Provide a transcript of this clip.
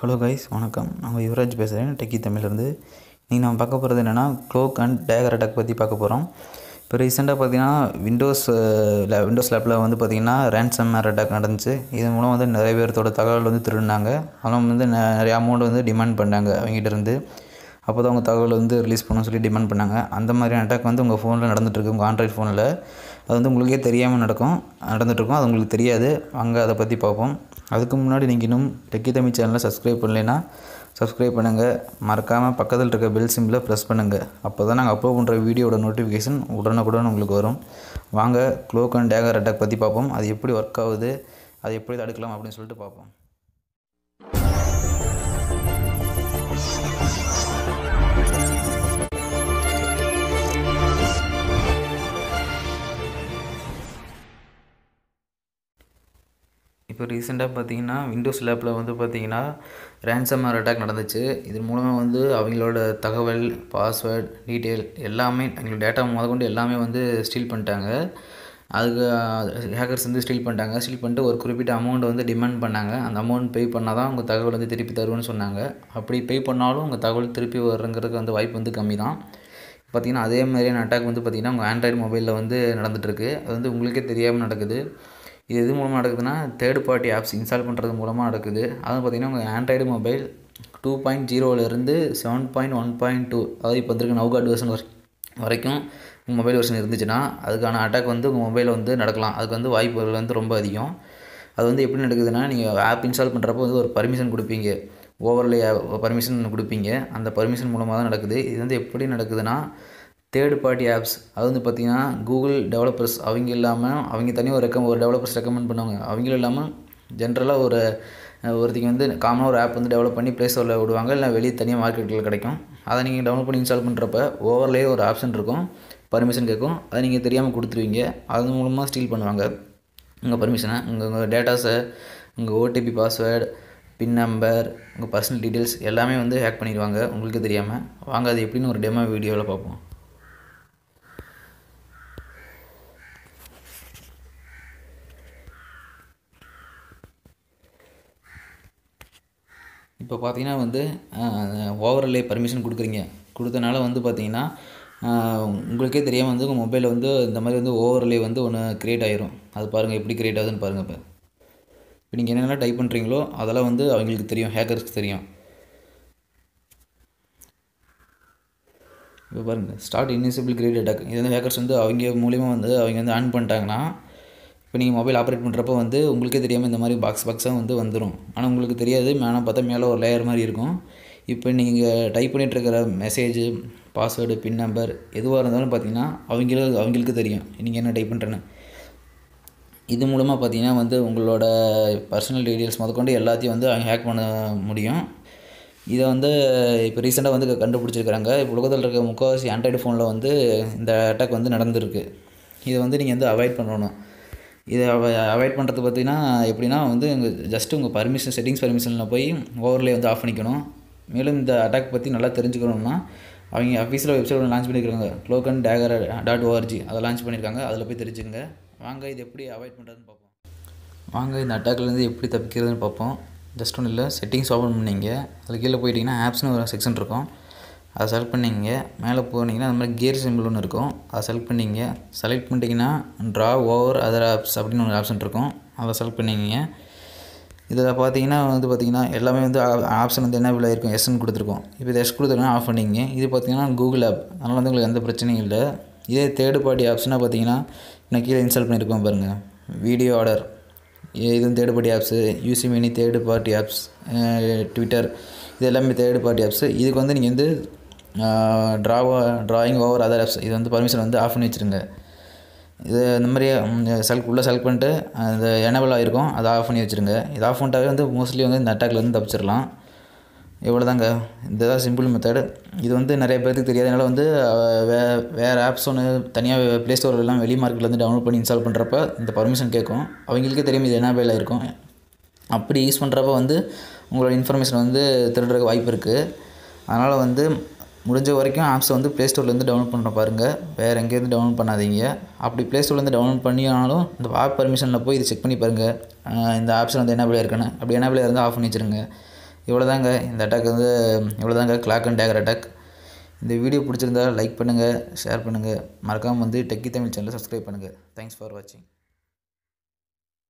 Hello guys வணக்கம். நான் யுவராஜ் பேசுகிறேன் டெக்கி தமிழ்லேருந்து. நீங்கள் நம்ம பார்க்க போகிறது என்னென்னா க்ளோக் அண்ட் டேகர் அட்டாக் பற்றி பார்க்க போகிறோம் இப்போ ரீசெண்டாக பார்த்தீங்கன்னா விண்டோஸ் விண்டோஸ் லேப்பில் வந்து பார்த்திங்கன்னா ரேன்சம் மேர் அட்டாக் நடந்துச்சு. இதன் மூலம் வந்து நிறைய பேர்த்தோட தகவல் வந்து திருடினாங்க. அதெல்லாம் வந்து நிறைய அமௌண்ட் வந்து டிமாண்ட் பண்ணாங்க அவங்ககிட்ட இருந்து அப்போ தான் உங்கள் தகவல் வந்து ரிலீஸ் பண்ணணும்னு சொல்லி டிமாண்ட் பண்ணாங்க. அந்த மாதிரியான அட்டாக் வந்து உங்கள் ஃபோனில் நடந்துகிட்ருக்கு உங்கள் ஆண்ட்ராய்ட் ஃபோனில் அது வந்து உங்களுக்கே தெரியாமல் நடக்கும் நடந்துகிட்ருக்கும் அது உங்களுக்கு தெரியாது. அங்கே அதை பற்றி பார்ப்போம். அதுக்கு முன்னாடி நீங்கள் இன்னும் டெக்கி தமிழ் சேனலை சப்ஸ்கிரைப் பண்ணலைன்னா சப்ஸ்கிரைப் பண்ணுங்கள் மறக்காமல் பக்கத்தில் இருக்க பெல் சிம்பிளை ப்ரெஸ் பண்ணுங்கள் அப்போ தான் நாங்கள் அப்லோட் பண்ணுற வீடியோட நோட்டிஃபிகேஷன் உடனுக்குடன் உங்களுக்கு வரும். வாங்க க்ளோக் அண்ட் டேகர் அட்டாக் பற்றி பார்ப்போம். அது எப்படி ஒர்க் ஆகுது அது எப்படி தடுக்கலாம் அப்படின்னு சொல்லிட்டு பார்ப்போம். இப்போ ரீசெண்டாக பார்த்தீங்கன்னா விண்டோஸ் லேப்பில் வந்து பார்த்தீங்கன்னா ரேன்சம்மர் அட்டாக் நடந்துச்சு. இதன் மூலமாக வந்து அவங்களோட தகவல் பாஸ்வேர்ட் டீட்டெயில் எல்லாமே அவங்களோட டேட்டா முதற்கொண்டு எல்லாமே வந்து ஸ்டீல் பண்ணிட்டாங்க. அதுக்கு ஹேக்கர்ஸ் வந்து ஸ்டீல் பண்ணிட்டாங்க. ஸ்டீல் பண்ணிட்டு ஒரு குறிப்பிட்ட அமௌண்ட் வந்து டிமாண்ட் பண்ணாங்க. அந்த அமௌண்ட் பே பண்ணால் தான் உங்கள் தகவல் வந்து திருப்பி தருவோம்னு சொன்னாங்க. அப்படி பே பண்ணாலும் உங்கள் தகவல் திருப்பி வருங்கிறதுக்கு வந்து வாய்ப்பு வந்து கம்மி தான். பார்த்தீங்கன்னா அதே மாதிரியான அட்டாக் வந்து பார்த்திங்கன்னா உங்கள் ஆண்ட்ராய்டு மொபைலில் வந்து நடந்துகிட்ருக்கு அது வந்து உங்களுக்கே தெரியாமல் நடக்குது. இது எது மூலமாக நடக்குதுன்னா தேர்ட் பார்ட்டி ஆப்ஸ் இன்ஸ்டால் பண்ணுறது மூலமாக நடக்குது. அதுவும் பார்த்திங்கன்னா உங்கள் Android mobile two point ஜீரோவிலேருந்து seven point one point two அதாவது இப்போ வந்துருக்கு நவ்காட் வெர்ஷன் வரைக்கும் உங்கள் மொபைல் வெர்ஷன் இருந்துச்சுன்னா அதுக்கான அட்டாக் வந்து உங்கள் மொபைலில் வந்து நடக்கலாம். அதுக்கு வந்து வாய்ப்புகள் வந்து ரொம்ப அதிகம். அது வந்து எப்படி நடக்குதுன்னா நீங்கள் ஆப் இன்ஸ்டால் பண்ணுறப்போ வந்து ஒரு பர்மிஷன் கொடுப்பீங்க. ஓவர்லே பர்மிஷன் கொடுப்பீங்க. அந்த பர்மிஷன் மூலமாக தான் நடக்குது. இது வந்து எப்படி நடக்குதுன்னா தேர்ட் பார்ட்டி ஆப்ஸ் அது வந்து பார்த்திங்கன்னா கூகுள் டெவலப்பர்ஸ் அவங்க இல்லாமல் அவங்க தனியாக ஒரு ரெக்கம் ஒரு டெவலப்பர்ஸ் ரெக்கமெண்ட் பண்ணுவாங்க. அவங்களும் இல்லாமல் ஜென்ரலாக ஒரு ஒருத்திங்க வந்து காமனாக ஒரு ஆப் வந்து டெவலப் பண்ணி ப்ளே ஸ்டோரில் விடுவாங்க. இல்லை வெளியே தனியாக மார்க்கெட்டில் கிடைக்கும். அதை நீங்கள் டவுன்லோட் பண்ணி இன்ஸ்டால் பண்ணுறப்ப ஓவர்லேயே ஒரு ஆப்ஷன் இருக்கும். பர்மிஷன் கேட்கும். அதை நீங்கள் தெரியாமல் கொடுத்துருவீங்க. அது மூலமாக ஸ்டீல் பண்ணுவாங்க. உங்கள் பர்மிஷனை உங்கள் உங்கள் டேட்டாஸை உங்கள் ஓடிபி பாஸ்வேர்டு பின் நம்பர் உங்கள் பர்சனல் டீட்டெயில்ஸ் எல்லாமே வந்து ஹேக் பண்ணிடுவாங்க. உங்களுக்கு தெரியாமல் வாங்க அது எப்படின்னு ஒரு டெமோ வீடியோவில் பார்ப்போம். இப்போ பார்த்தீங்கன்னா வந்து ஓவர்லே பர்மிஷன் கொடுக்குறீங்க. கொடுத்தனால வந்து பார்த்தீங்கன்னா உங்களுக்கே தெரியாமல் வந்து உங்கள் மொபைலில் வந்து இந்த மாதிரி வந்து ஓவர்லே வந்து ஒன்று க்ரியேட் ஆயிரும். அது பாருங்கள் எப்படி க்ரியேட் ஆகுதுன்னு பாருங்கள் இப்போ. இப்போ நீங்கள் என்னென்னலாம் டைப் பண்ணுறீங்களோ அதெல்லாம் வந்து அவங்களுக்கு தெரியும் ஹேக்கர்ஸ்க்கு தெரியும். இப்போ பாருங்கள் ஸ்டார்ட் இன்விசிபிள் கிரியேட் அட்டாக் இது வந்து ஹேக்கர்ஸ் வந்து அவங்க மூலிமா வந்து அவங்க வந்து ஆன் பண்ணிட்டாங்கன்னா இப்போ நீங்கள் மொபைல் ஆப்ரேட் பண்ணுறப்போ வந்து உங்களுக்கே தெரியாமல் இந்த மாதிரி பாக்ஸ் பாக்ஸாக வந்து வந்துடும் ஆனால் உங்களுக்கு தெரியாது மேலே பார்த்தா மேலே ஒரு லேயர் மாதிரி இருக்கும். இப்போ நீங்கள் டைப் பண்ணிகிட்ருக்கிற இருக்கிற மெசேஜ் பாஸ்வேர்டு பின் நம்பர் எதுவாக இருந்தாலும் பார்த்தீங்கன்னா அவங்களுக்கு அவங்களுக்கு தெரியும். நீங்கள் என்ன டைப் பண்ணுறேன்னு இது மூலமாக பார்த்தீங்கன்னா வந்து உங்களோட பர்சனல் டீட்டெயில்ஸ் முதற்கொண்டு எல்லாத்தையும் வந்து அவங்க ஹேக் பண்ண முடியும். இதை வந்து இப்போ ரீசெண்டாக வந்து கண்டுபிடிச்சிருக்கிறாங்க. இப்போ உலகத்தில் இருக்க முக்கால்வாசி ஆண்ட்ராய்டு ஃபோனில் வந்து இந்த அட்டாக் வந்து நடந்திருக்கு. இதை வந்து நீங்கள் வந்து அவாய்ட் பண்ணணும். இதை அவாய்ட் பண்ணுறது பார்த்தீங்கன்னா எப்படின்னா வந்து இங்கே ஜஸ்ட்டு உங்கள் பர்மிஷன் செட்டிங்ஸ் பர்மிஷனில் போய் ஓவர்லே வந்து ஆஃப் பண்ணிக்கணும். மேலும் இந்த அட்டாக் பற்றி நல்லா தெரிஞ்சுக்கணும்னா அவங்க அஃபீஷியல் வெப்சைட் லான்ச் பண்ணியிருக்காங்க cloak and dagger dot ORG அதை லான்ச் பண்ணியிருக்காங்க அதில் போய் தெரிஞ்சுங்க வாங்க இது எப்படி அவாய்ட் பண்ணுறதுன்னு பார்ப்போம். வாங்க இந்த அட்டாக்லேருந்து எப்படி தப்பிக்கிறதுன்னு பார்ப்போம். ஜஸ்ட் ஒன்றும் இல்லை செட்டிங்ஸ் ஓப்பன் பண்ணீங்க. அதில் கீழே போயிட்டிங்கன்னா ஆப்ஸ்னு ஒரு செக்ஷன் இருக்கும். அதை செலக்ட் பண்ணிங்க. மேலே போனீங்கன்னா அந்த மாதிரி கியர் சிம்பிள் ஒன்று இருக்கும். அதை செலக்ட் பண்ணிங்க. செலக்ட் பண்ணிட்டீங்கன்னா ட்ரா ஓவர் அதர் ஆப்ஸ் அப்படின்னு ஒரு ஆப்ஷன் இருக்கும். அதை செலக்ட் பண்ணிங்க. இதில் பார்த்தீங்கன்னா வந்து பார்த்தீங்கன்னா எல்லாமே வந்து ஆப்ஷன் வந்து என்ன விலை இருக்கும் எஸ்ன்னு கொடுத்துருக்கோம். இப்போ இது எஸ் கொடுத்துருக்கோம் ஆஃப் பண்ணிங்க. இது பார்த்திங்கன்னா கூகுள் ஆப் அதனால் வந்து உங்களுக்கு எந்த பிரச்சனையும் இல்லை. இதே தேர்டு பார்ட்டி ஆப்ஸ்னால் பார்த்தீங்கன்னா நான் கீழே இன்ஸ்டால் பண்ணியிருக்கோம் பாருங்கள் வீடியோ ஆர்டர் இதுவும் third party apps UC Mini third party apps Twitter இது எல்லாமே தேர்டு பார்ட்டி ஆப்ஸு இதுக்கு வந்து நீங்கள் வந்து ட்ராவோ ட்ராயிங் ஓவர் அதர் ஆப்ஸ் இது வந்து பர்மிஷன் வந்து ஆஃப் பண்ணி வச்சுருங்க. இது இந்த மாதிரி செலக்ட் உள்ளே செலக்ட் பண்ணிட்டு அந்த எனபிள் ஆகிருக்கும் அதை ஆஃப் பண்ணி வச்சுருங்க. இது ஆஃப் பண்ணிட்டாவே வந்து மோஸ்ட்லி வந்து இந்த அட்டாக்லேருந்து தப்பிச்சிடலாம். இவ்வளோ தாங்க இதுதான் சிம்பிள் மெத்தடு இது வந்து நிறைய பேருக்கு தெரியாதனால வந்து வே வேறு ஆப்ஸ் ஒன்று தனியாக ப்ளே ஸ்டோர்லாம் வெளி மார்க்கெட்லேருந்து டவுன்லோட் பண்ணி இன்ஸ்டால் பண்ணுறப்ப இந்த பர்மிஷன் கேட்கும். அவங்களுக்கே தெரியும் இது எனபிள் ஆகிருக்கும் அப்படி யூஸ் பண்ணுறப்ப வந்து உங்களோட இன்ஃபர்மேஷன் வந்து திருடுறதுக்கு வாய்ப்பு இருக்குது அதனால் வந்து முடிஞ்ச வரைக்கும் ஆப்ஸை வந்து ப்ளே ஸ்டோர்லேருந்து டவுன்லோட் பண்ண பாருங்கள் வேறு எங்கேருந்து டவுன்லோட் பண்ணாதீங்க. அப்படி ப்ளே ஸ்டோர்லேருந்து டவுன்லோட் பண்ணியானாலும் இந்த ஆப் பர்மிஷனில் போய் இது செக் பண்ணி பாருங்கள் இந்த ஆப்ஷன் வந்து என்ன இருக்குன்னு அப்படி என்ன இருந்தால் ஆஃப் பண்ணி வச்சுருங்க. இவ்வளோதாங்க இந்த அட்டாக் வந்து இவ்வளோதாங்க கிளாக் அண்ட் டேகர் அட்டாக் இந்த வீடியோ பிடிச்சிருந்தா லைக் பண்ணுங்கள் ஷேர் பண்ணுங்கள் மறக்காமல் வந்து டெக்கி தமிழ் சேனலை சப்ஸ்கிரைப் பண்ணுங்கள் தேங்க்ஸ் ஃபார் வாட்சிங்